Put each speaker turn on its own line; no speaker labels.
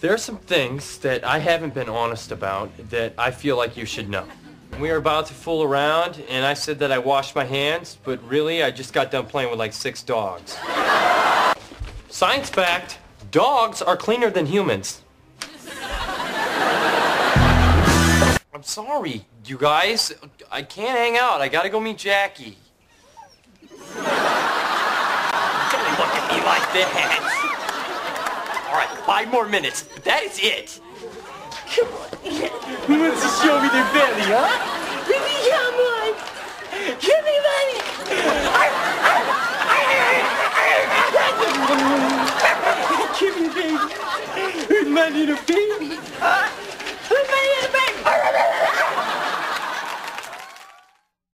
There are some things that I haven't been honest about that I feel like you should know. We were about to fool around, and I said that I washed my hands, but really, I just got done playing with like six dogs. Science fact, dogs are cleaner than humans. I'm sorry, you guys. I can't hang out. I gotta go meet Jackie. Don't look at me like that. All right, five more minutes. That is it. Come on. Who wants to show me their belly, huh? Come on. Give me money. Give me, baby. My little baby.